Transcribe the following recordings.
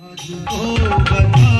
आज को बता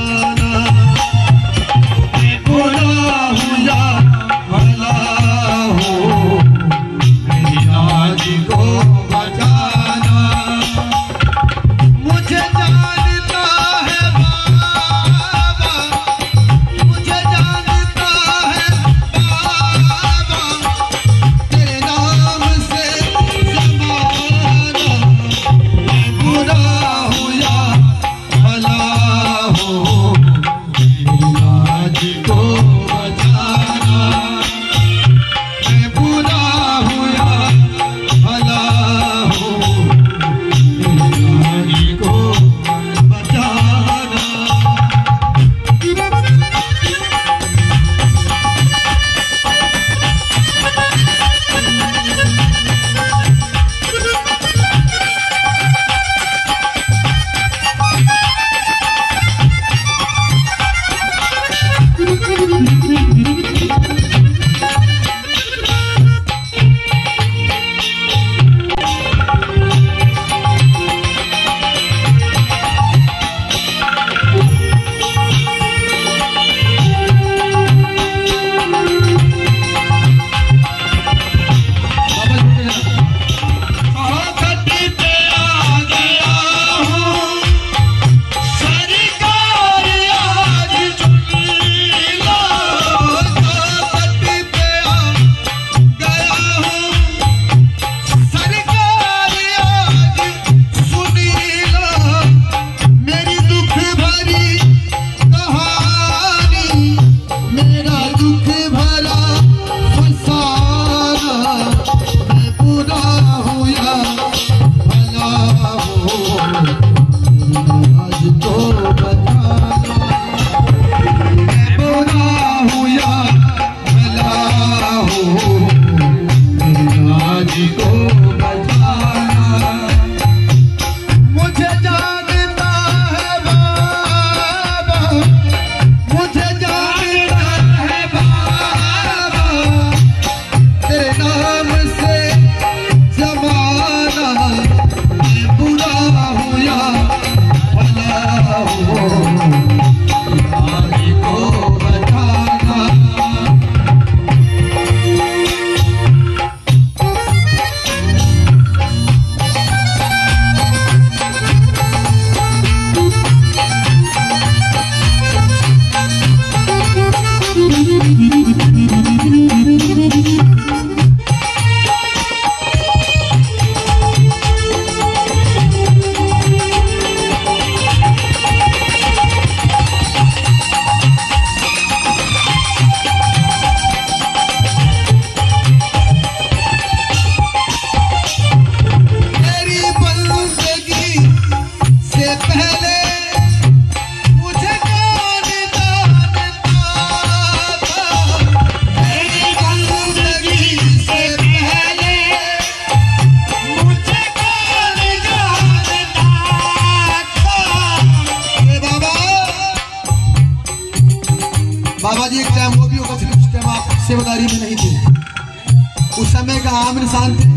बाबा जी, एक टाइम वो भी होगा, फिर उस टाइम आप सेवादारी में नहीं थे। उस समय का आम इंसान थे।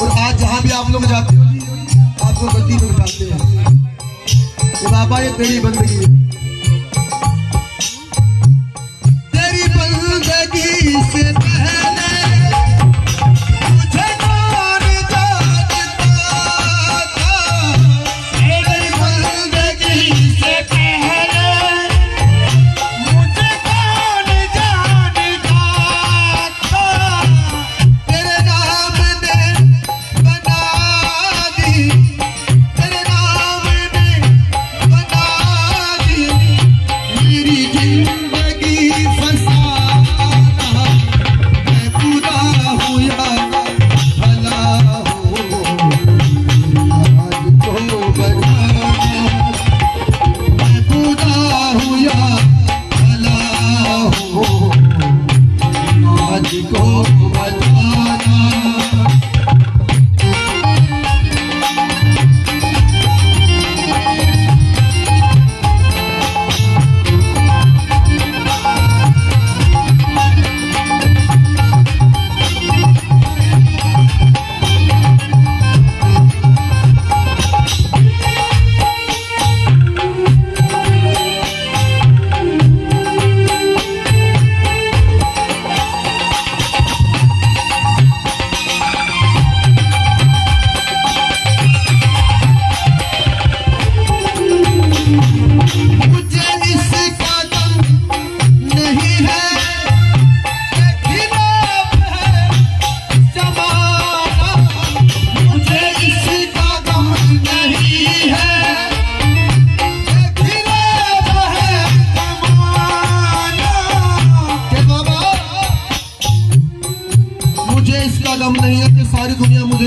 और आज जहाँ भी आप लोग जाते हो जी आपको गद्दी में बिठाते हैं। बाबा ये तेरी बंदगी। है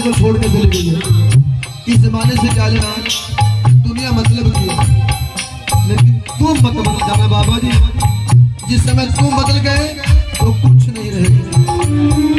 को छोड़ के चले गई है। इस जमाने से क्या दुनिया मतलब की है। लेकिन तुम मतलब जाना बाबा जी। जिस समय तुम बदल गए तो कुछ नहीं रहेगा।